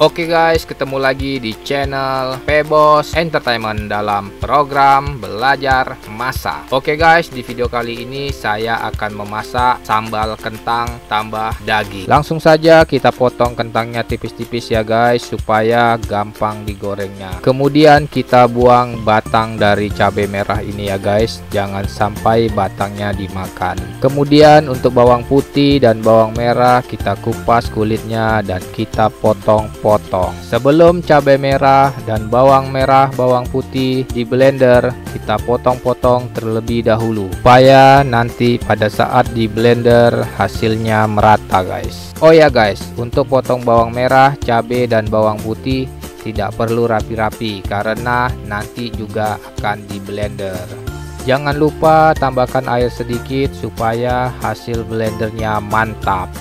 Oke guys, ketemu lagi di channel Pebos Entertainment dalam program belajar masak. Oke guys, di video kali ini saya akan memasak sambal kentang tambah daging. Langsung saja kita potong kentangnya tipis-tipis ya guys supaya gampang digorengnya. Kemudian kita buang batang dari cabai merah ini ya guys, jangan sampai batangnya dimakan. Kemudian untuk bawang putih dan bawang merah kita kupas kulitnya dan kita potong-potong potong. Sebelum cabai merah dan bawang merah, bawang putih di blender, kita potong-potong terlebih dahulu supaya nanti pada saat di blender hasilnya merata, guys. Oh ya, guys, untuk potong bawang merah, cabai dan bawang putih tidak perlu rapi-rapi karena nanti juga akan di blender. Jangan lupa tambahkan air sedikit supaya hasil blendernya mantap.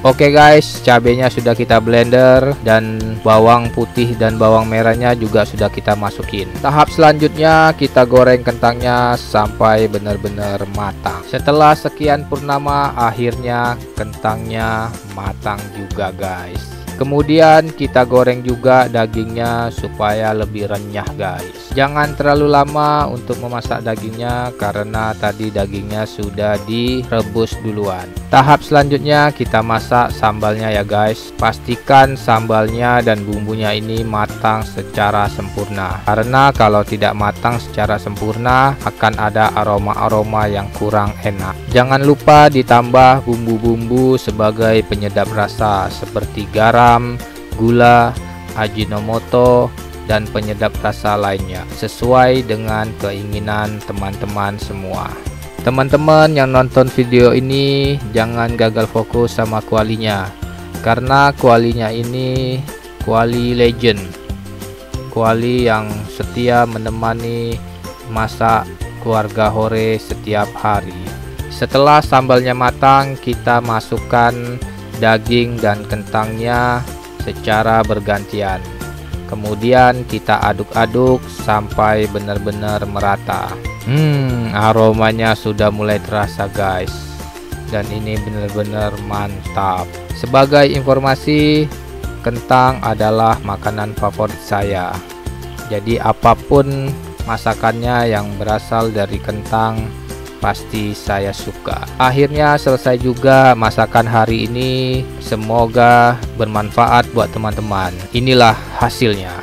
Oke guys, cabenya sudah kita blender dan bawang putih dan bawang merahnya juga sudah kita masukin. Tahap selanjutnya kita goreng kentangnya sampai benar-benar matang. Setelah sekian purnama, akhirnya kentangnya matang juga guys. Kemudian kita goreng juga dagingnya supaya lebih renyah guys. Jangan terlalu lama untuk memasak dagingnya karena tadi dagingnya sudah direbus duluan. Tahap selanjutnya kita masak sambalnya ya guys. Pastikan sambalnya dan bumbunya ini matang secara sempurna. Karena kalau tidak matang secara sempurna akan ada aroma-aroma yang kurang enak. Jangan lupa ditambah bumbu-bumbu sebagai penyedap rasa seperti garam garam, gula, ajinomoto, dan penyedap rasa lainnya sesuai dengan keinginan teman-teman semua. Teman-teman yang nonton video ini jangan gagal fokus sama kualinya karena kualinya ini kuali legend. Kuali yang setia menemani masak keluarga Hore setiap hari. Setelah sambalnya matang, kita masukkan daging dan kentangnya secara bergantian. Kemudian kita aduk-aduk sampai benar-benar merata. Hmm, aromanya sudah mulai terasa guys. Dan ini benar-benar mantap. Sebagai informasi, kentang adalah makanan favorit saya. Jadi apa pun masakannya yang berasal dari kentang pasti saya suka. Akhirnya selesai juga masakan hari ini. Semoga bermanfaat buat teman-teman. Inilah hasilnya.